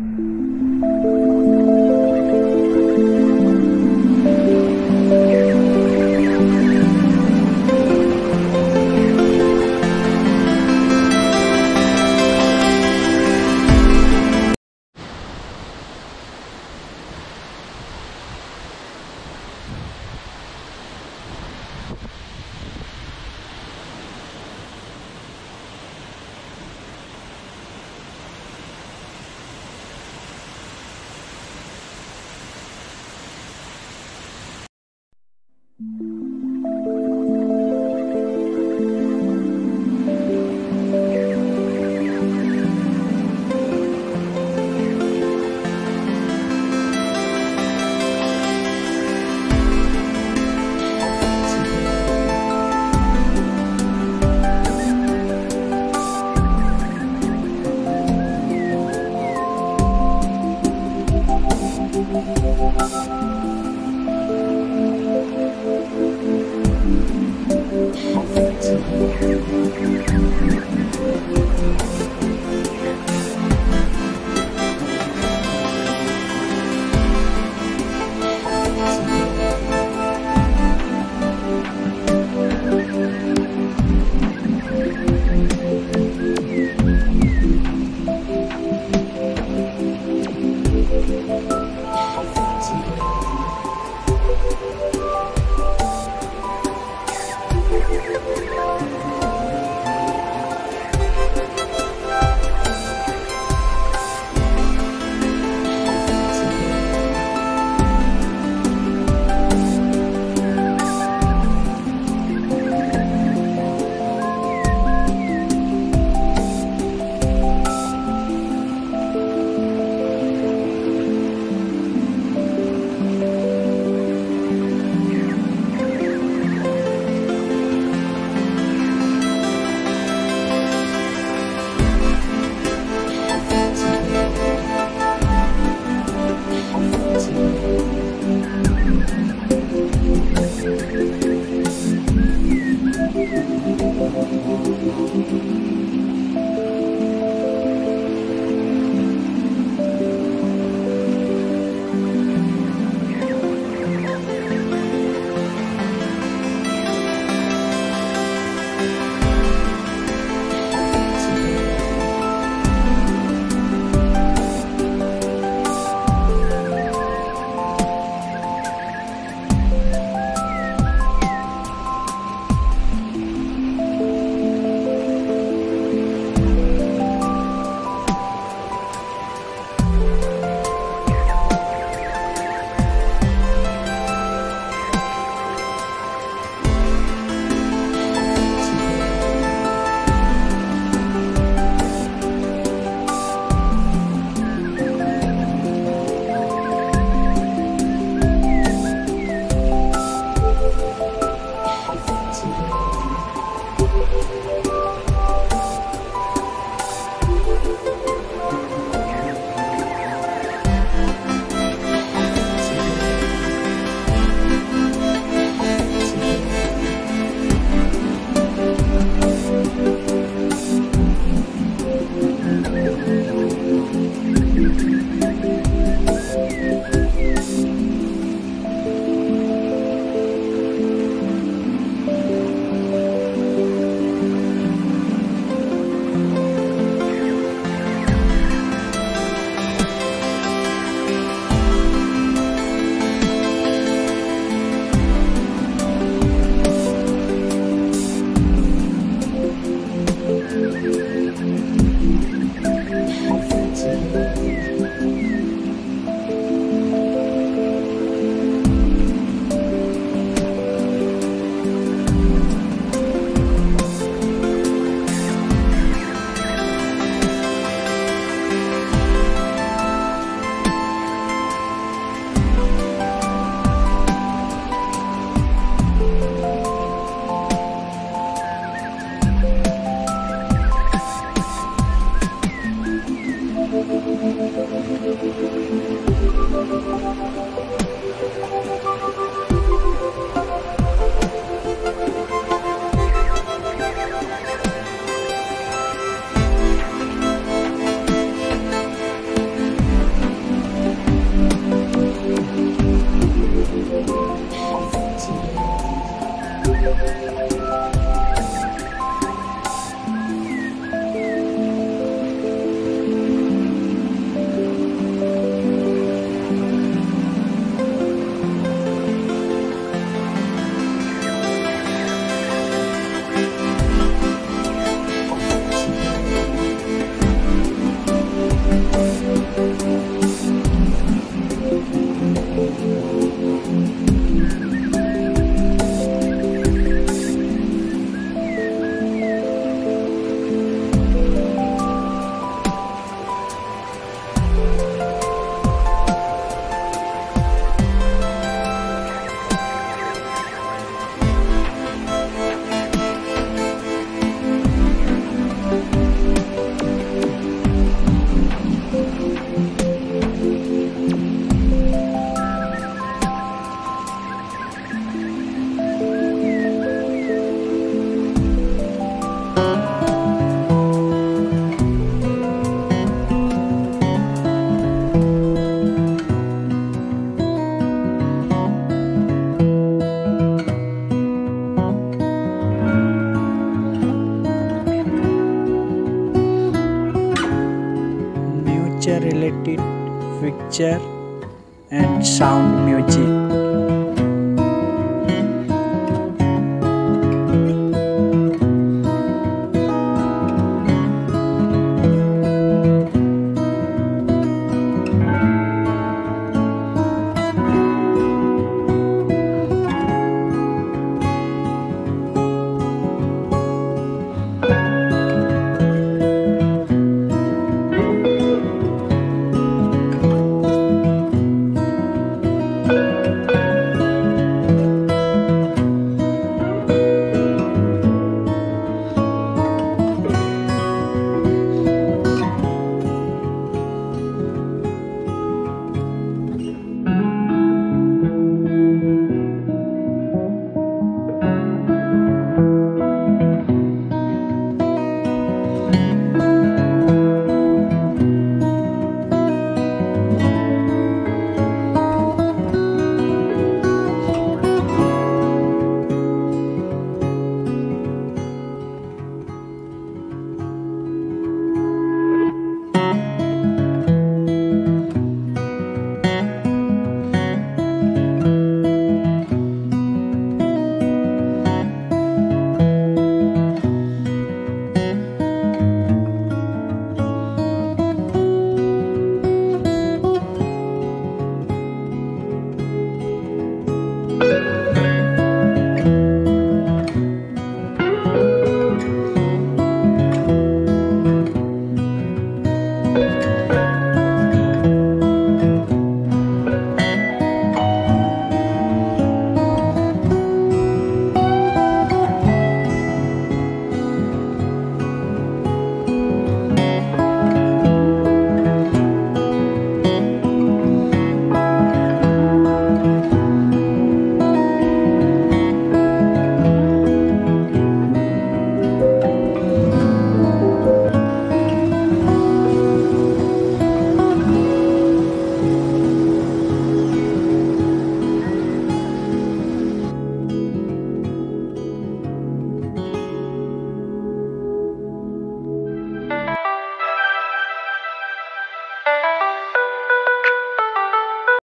Mm-hmm. Related picture and sound music